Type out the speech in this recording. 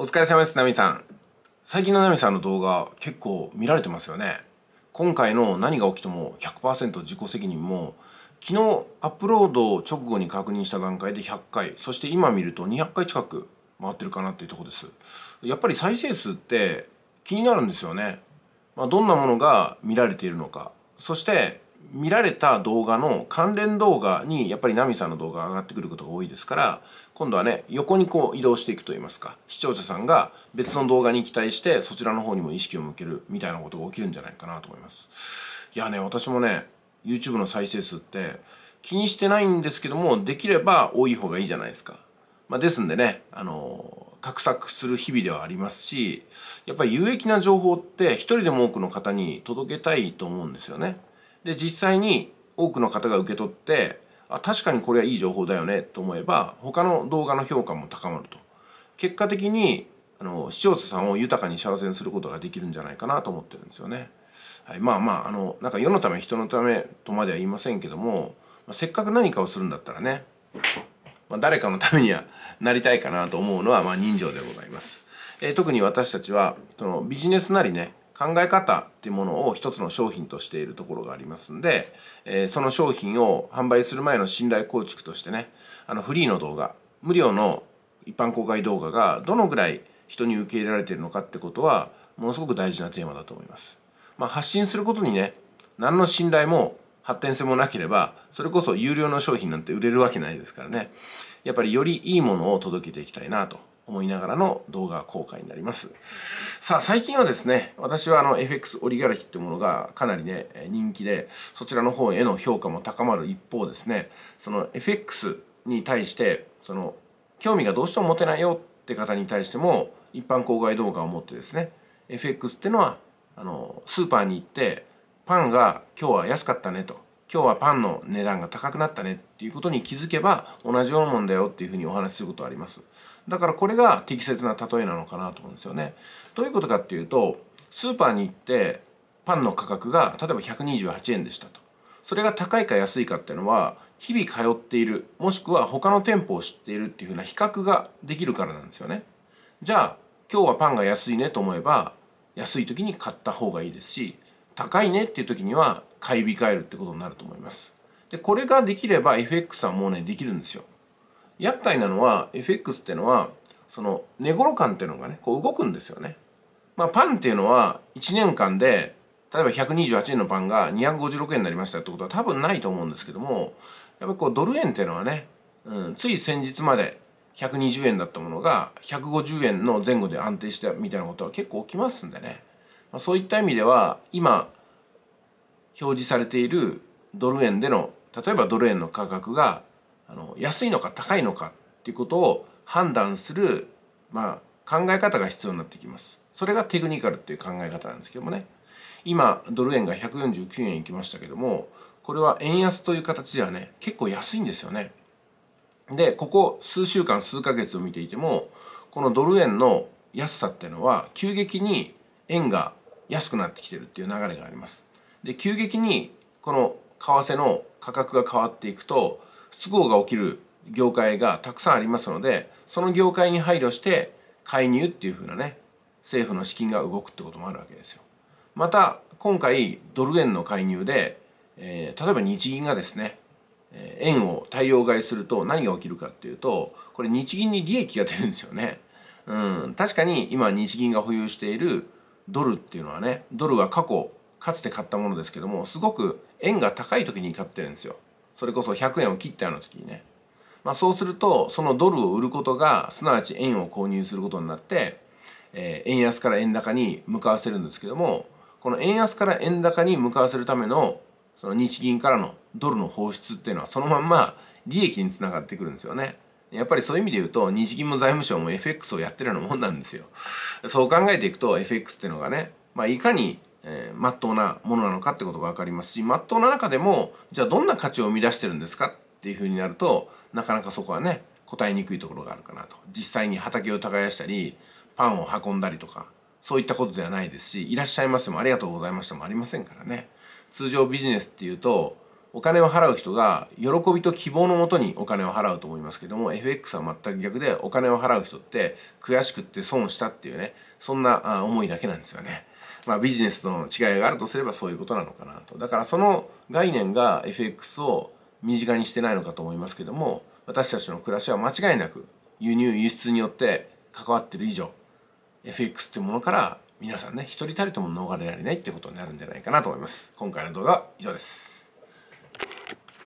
お疲れ様です、ナミさん。最近のナミさんの動画結構見られてますよね。今回の何が起きても100%自己責任も昨日アップロード直後に確認した段階で100回、そして今見ると200回近く回ってるかなっていうとこです。やっぱり再生数って気になるんですよね。まあ、どんなものが見られているのか。そして見られた動画の関連動画にやっぱりナミさんの動画が上がってくることが多いですから今度はね横にこう移動していくといいますか視聴者さんが別の動画に期待してそちらの方にも意識を向けるみたいなことが起きるんじゃないかなと思います。いやね私もね YouTube の再生数って気にしてないんですけどもできれば多い方がいいじゃないですか、まあ、ですんでねあの画策する日々ではありますしやっぱり有益な情報って一人でも多くの方に届けたいと思うんですよね。で実際に多くの方が受け取ってあ確かにこれはいい情報だよねと思えば他の動画の評価も高まると結果的にあの視聴者さんを豊かに幸せにすることができるんじゃないかなと思ってるんですよね。はい、まあまああのなんか世のため人のためとまでは言いませんけども、まあ、せっかく何かをするんだったらね、まあ、誰かのためにはなりたいかなと思うのはまあ人情でございます。えー、特に私たちはそのビジネスなりね考え方っていうものを一つの商品としているところがありますんで、えー、その商品を販売する前の信頼構築としてねあのフリーの動画無料の一般公開動画がどのぐらい人に受け入れられているのかってことはものすごく大事なテーマだと思います。まあ、発信することにね何の信頼も発展性もなければそれこそ有料の商品なんて売れるわけないですからねやっぱりよりいいものを届けていきたいなと思いながらの動画公開になります。さあ、最近はですね、私はあの FX オリガルヒっていうものがかなりね、人気で、そちらの方への評価も高まる一方ですね、その FX に対して、その、興味がどうしても持てないよって方に対しても、一般公開動画を持ってですね、FX っていうのは、あの、スーパーに行って、パンが今日は安かったねと。今日はパンの値段が高くなったねっていうことに気づけば同じようなもんだよっていうふうにお話しすることはあります。だからこれが適切な例えなのかなと思うんですよね。どういうことかっていうとスーパーに行ってパンの価格が例えば128円でしたと。それが高いか安いかっていうのは日々通っているもしくは他の店舗を知っているっていうふうな比較ができるからなんですよね。じゃあ今日はパンが安いねと思えば安い時に買った方がいいですし高いねっていう時には買い控えるってことになると思います。で、これができれば FX はもうね、できるんですよ。厄介なのは FX っていうのは、その寝頃感っていうのがね、こう動くんですよね。まあパンっていうのは1年間で、例えば128円のパンが256円になりましたってことは多分ないと思うんですけども、やっぱこうドル円っていうのはね、うん、つい先日まで120円だったものが150円の前後で安定したみたいなことは結構起きますんでね。まあ、そういった意味では今表示されているドル円での例えばドル円の価格があの安いのか高いのかっていうことを判断する、まあ、考え方が必要になってきます。それがテクニカルっていう考え方なんですけどもね今ドル円が149円いきましたけどもこれは円安という形ではね結構安いんですよね。でここ数週間数ヶ月を見ていてもこのドル円の安さっていうのは急激に円が安くなってきてるっていう流れがあります。で急激にこの為替の価格が変わっていくと不都合が起きる業界がたくさんありますのでその業界に配慮して介入っていうふうなね政府の資金が動くってこともあるわけですよ。また今回ドル円の介入で、えー、例えば日銀がですね円を大量買いすると何が起きるかっていうとこれ日銀に利益が出るんですよね。うん、確かに今日銀が保有しているドルっていうのはねドルは過去かつて買ったものですけどもすごく円が高い時に買ってるんですよそれこそ100円を切ったような時にねまあそうするとそのドルを売ることがすなわち円を購入することになって、えー、円安から円高に向かわせるんですけどもこの円安から円高に向かわせるためのその日銀からのドルの放出っていうのはそのまんま利益につながってくるんですよね。やっぱりそういう意味で言うと日銀も財務省も FX をやってるようなもんなんですよ。そう考えていくと FX っていうのがね、まあ、いかにえー、真っ当なものなのかってことが分かりますし真っ当な中でもじゃあどんな価値を生み出してるんですかっていうふうになるとなかなかそこはね答えにくいところがあるかなと実際に畑を耕したりパンを運んだりとかそういったことではないですしいらっしゃいましてもありがとうございましたもありませんからね通常ビジネスっていうとお金を払う人が喜びと希望のもとにお金を払うと思いますけども FX は全く逆でお金を払う人って悔しくって損したっていうねそんな思いだけなんですよね。まあ、ビジネスとの違いがあるとすればそういうことなのかなと。だからその概念が FX を身近にしてないのかと思いますけども私たちの暮らしは間違いなく輸入輸出によって関わってる以上 FX っていうものから皆さんね一人たりとも逃れられないっていうことになるんじゃないかなと思います。今回の動画は以上です。